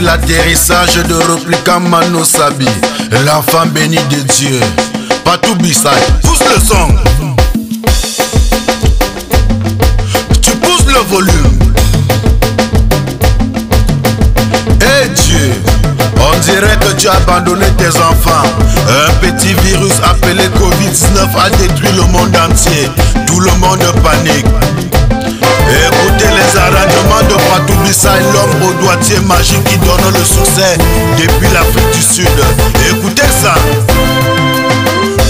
L'atterrissage de Replica Mano Sabi, l'enfant béni de Dieu. Patou Bissai, pousse le son. Tu pousses le volume. Et Dieu, on dirait que tu as abandonné tes enfants. Un petit virus appelé Covid-19 a détruit le monde entier. Tout le monde panique. Écoutez les arrangements de Fatou Bissai, l'homme au doigtier magique qui donne le succès depuis l'Afrique du Sud. Écoutez ça.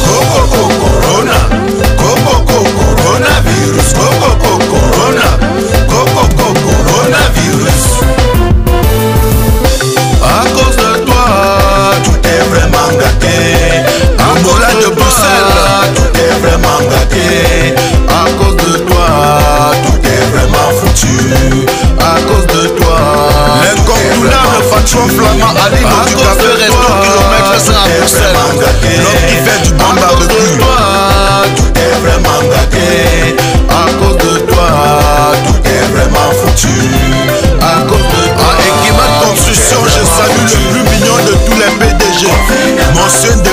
Coco Corona, Coco Coronavirus, Coco olsun